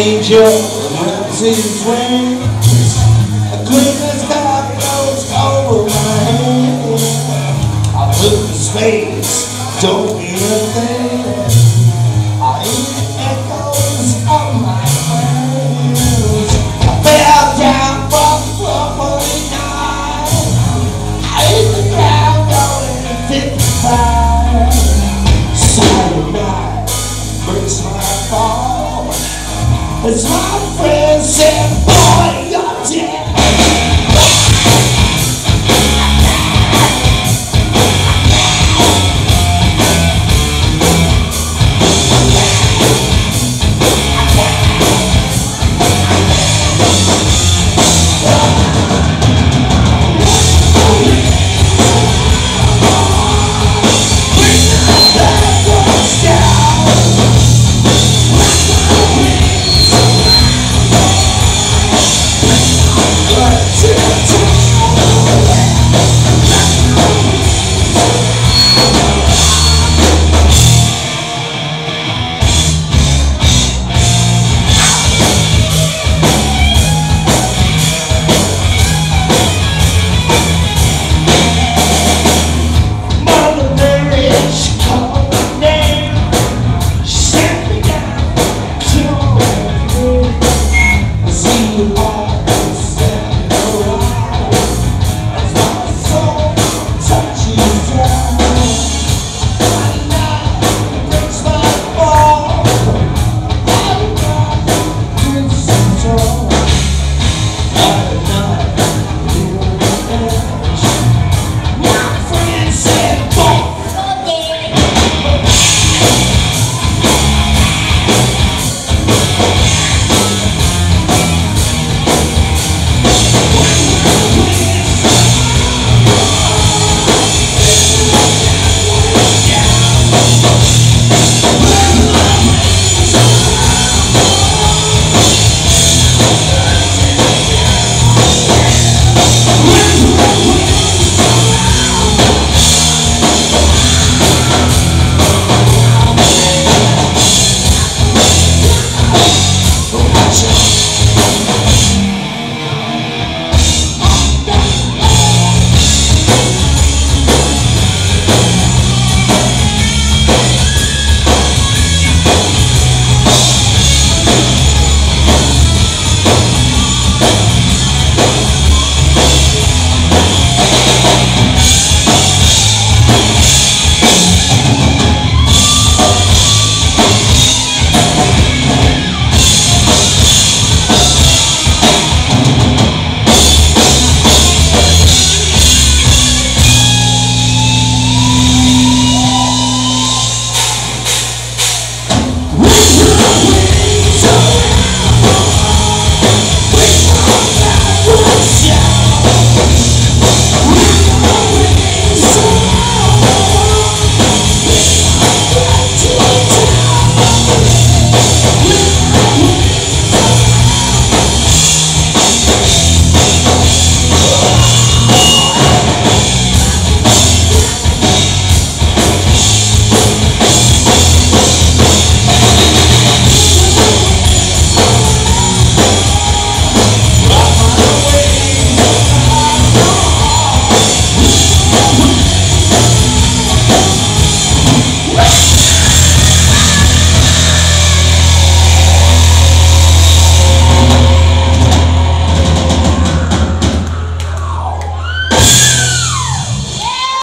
angel wraps his wings. A clean sky floats over my head. I look for space, don't be a thing. I hear echoes of my friends. I fell down from the. I hit the ground going 55. Silent night breaks my. As my friend Yeah.